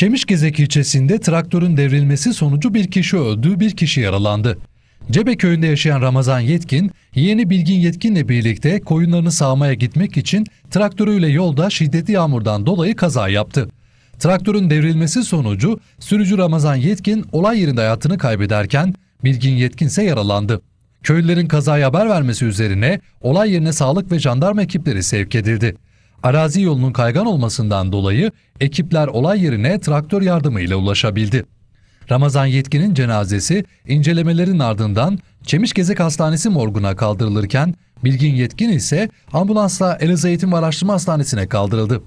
Çemişgezek ilçesinde traktörün devrilmesi sonucu bir kişi öldü, bir kişi yaralandı. Cebe köyünde yaşayan Ramazan Yetkin, yeğeni Bilgin Yetkin'le birlikte koyunlarını sağmaya gitmek için traktörüyle yolda şiddetli yağmurdan dolayı kaza yaptı. Traktörün devrilmesi sonucu sürücü Ramazan Yetkin olay yerinde hayatını kaybederken Bilgin Yetkin ise yaralandı. Köylülerin kazaya haber vermesi üzerine olay yerine sağlık ve jandarma ekipleri sevk edildi. Arazi yolunun kaygan olmasından dolayı ekipler olay yerine traktör yardımıyla ulaşabildi. Ramazan Yetkin'in cenazesi incelemelerin ardından Çemişgezek Hastanesi morguna kaldırılırken Bilgin Yetkin ise ambulansla Elazığ Eğitim ve Araştırma Hastanesi'ne kaldırıldı.